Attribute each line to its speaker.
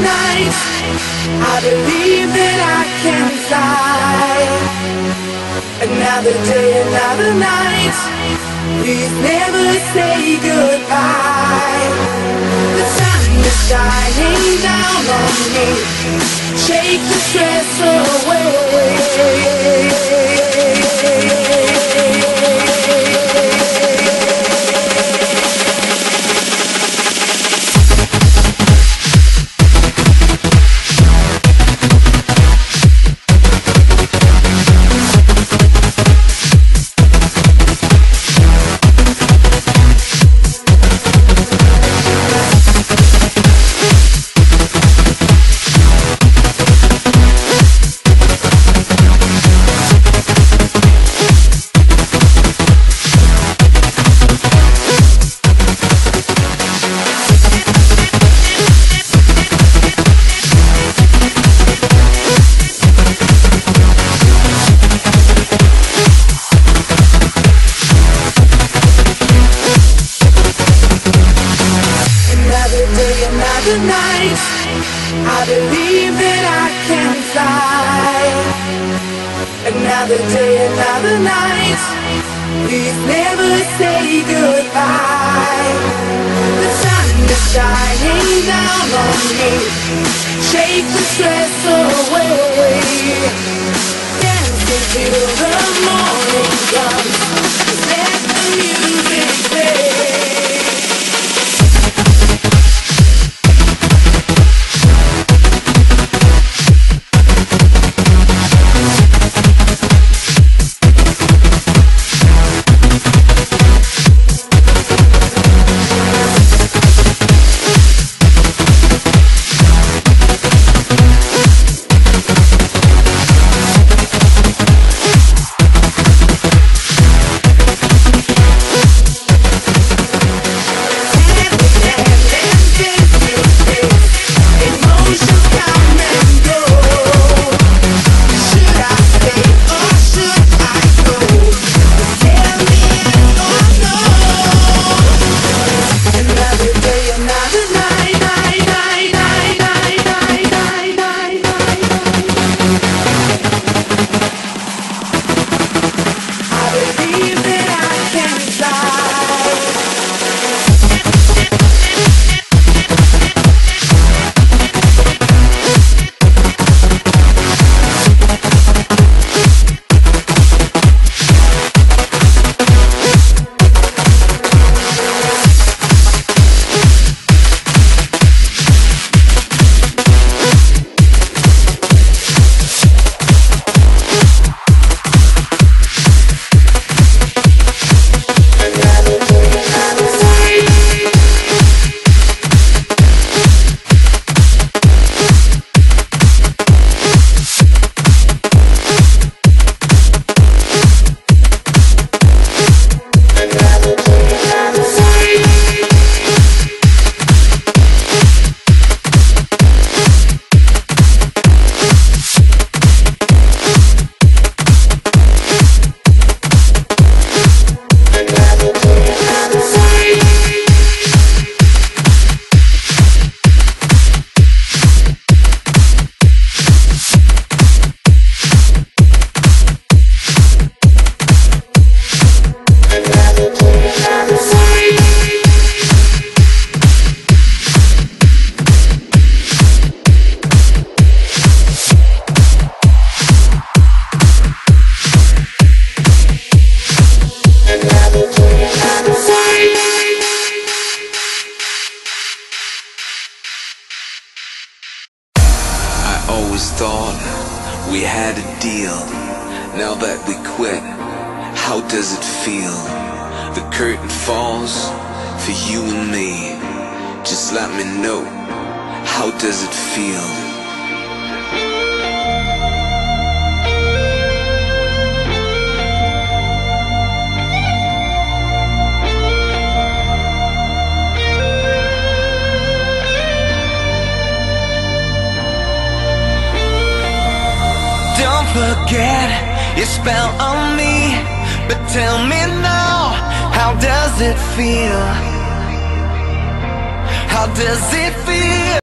Speaker 1: another. I believe that I can fly. Another day, another night. Please never say goodbye. The sun is shining down on me. Shake the stress away. I believe that I can fly. Another day, another night. Please never say goodbye. The sun is shining down on me. The stress away. Dancing till the morning
Speaker 2: always thought we had a deal. Now that we quit, how does it feel? The curtain falls for you and me. Just let me know, how does it feel?
Speaker 3: Forget your spell on me But tell me now, how does it feel? How does it feel?